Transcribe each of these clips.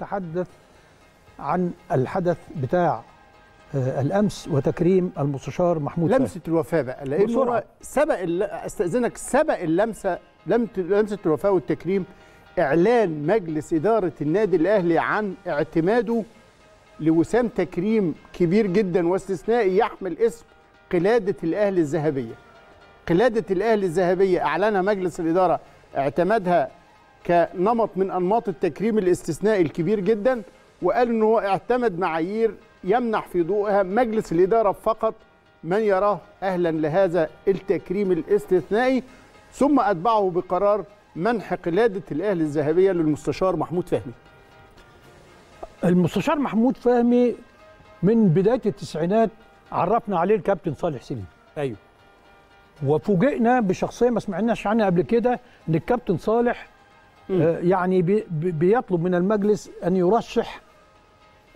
تحدث عن الحدث بتاع آه، الأمس وتكريم المستشار محمود. لمسة الوفاة بقى لأنه. هو سبق استأذنك سبق اللمسة لمسة الوفاة والتكريم إعلان مجلس إدارة النادي الأهلي عن اعتماده لوسام تكريم كبير جدا واستثنائي يحمل اسم قلادة الأهلي الذهبية. قلادة الأهلي الذهبية اعلنها مجلس الإدارة اعتمادها كنمط من أنماط التكريم الاستثنائي الكبير جدا وقال ان هو اعتمد معايير يمنح في ضوءها مجلس الإدارة فقط من يراه أهلا لهذا التكريم الاستثنائي ثم أتبعه بقرار منح قلادة الأهلي الذهبية للمستشار محمود فهمي. المستشار محمود فهمي من بداية التسعينات عرفنا عليه الكابتن صالح سليم أيوه وفوجئنا بشخصية ما سمعناش عنها قبل كده إن الكابتن صالح يعني بي بي- بيطلب من المجلس أن يرشح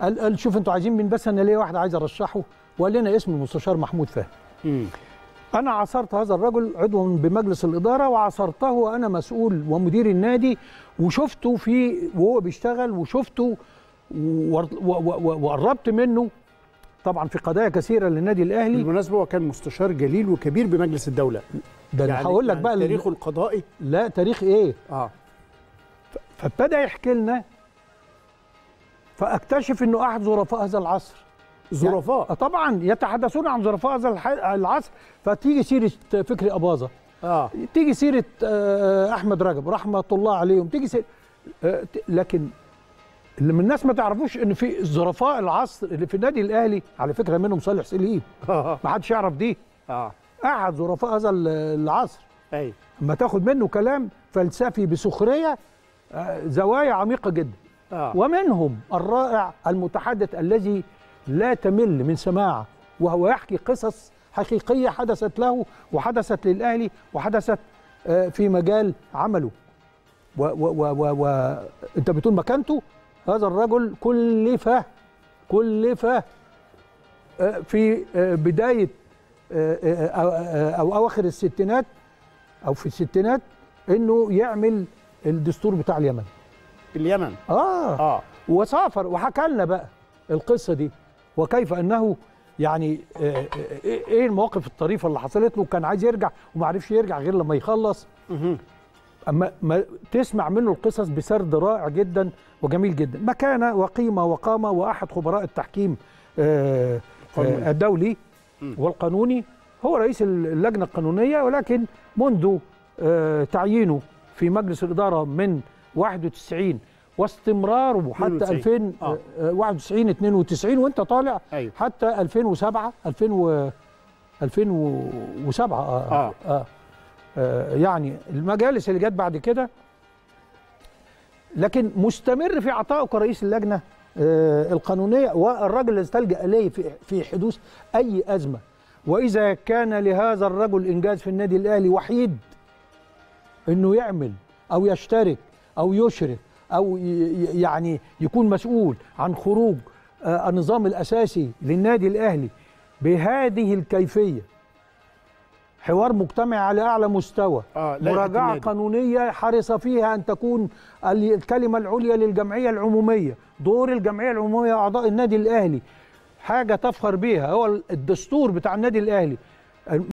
قال, قال شوف أنتوا عايزين مين بس أنا ليا واحد عايز أرشحه؟ وقال لنا اسم المستشار محمود فهمي. أنا عاصرت هذا الرجل عضو بمجلس الإدارة وعاصرته وأنا مسؤول ومدير النادي وشفته في وهو بيشتغل وشفته وقربت منه. طبعا في قضايا كثيرة للنادي الأهلي. بالمناسبة هو كان مستشار جليل وكبير بمجلس الدولة. ده أنا هقول لك يعني بقى تاريخه القضائي؟ لا تاريخ إيه؟ آه. فابتدى يحكي لنا فاكتشف انه احد ظرفاء هذا العصر. ظرفاء؟ آه طبعا يتحدثون عن ظرفاء هذا الح- العصر. فتيجي سيرة فكري أباظة. آه. تيجي سيرة آه، أحمد رجب رحمة الله عليهم. تيجي سيرة آه، لكن اللي من الناس ما تعرفوش إن في ظرفاء العصر اللي في النادي الأهلي على فكرة منهم صالح سليم. ما حدش يعرف دي. آه. أحد ظرفاء هذا ال- العصر. أيوه أما تاخد منه كلام فلسفي بسخرية آه، زوايا عميقة جدا. آه. ومنهم الرائع المتحدث الذي لا تمل من سماعه وهو يحكي قصص حقيقية حدثت له وحدثت للأهلي وحدثت آه، في مجال عمله. و و و و انت بتقول مكانته؟ هذا الرجل كلف كلف آه، في آه، بداية آه، آه، أو آه، أو أواخر الستينات أو في الستينات إنه يعمل الدستور بتاع اليمن. اليمن؟ آه. آه. وسافر وحكى لنا بقى القصة دي وكيف أنه يعني آه، آه، إيه المواقف الطريفة اللي حصلت له؟ كان عايز يرجع وما عرفش يرجع غير لما يخلص. أما ما تسمع منه القصص بسرد رائع جدا وجميل جدا. مكانه وقيمة وقامة وأحد خبراء التحكيم آه، القانوني. آه، الدولي. والقانوني. هو رئيس اللجنة القانونية ولكن منذ آه، تعيينه في مجلس الإدارة من 91 واستمراره حتى 92. 2091 92 وانت طالع أيوه حتى 2007 2000 و 2007 آه, آه. آه. آه يعني المجالس اللي جت بعد كده لكن مستمر في عطائه كرئيس اللجنة آه القانونية والرجل اللي استلجا إليه في في حدوث أي أزمة وإذا كان لهذا الرجل إنجاز في النادي الأهلي وحيد إنه يعمل أو يشترك أو يشرف أو يعني يكون مسؤول عن خروج آه، النظام الأساسي للنادي الأهلي بهذه الكيفية. حوار مجتمعي على أعلى مستوى. لائحة مراجعة النادي. قانونية حرص فيها أن تكون ال- الكلمة العليا للجمعية العمومية دور الجمعية العمومية اعضاء النادي الأهلي. حاجة تفخر بيها هو الدستور بتاع النادي الأهلي.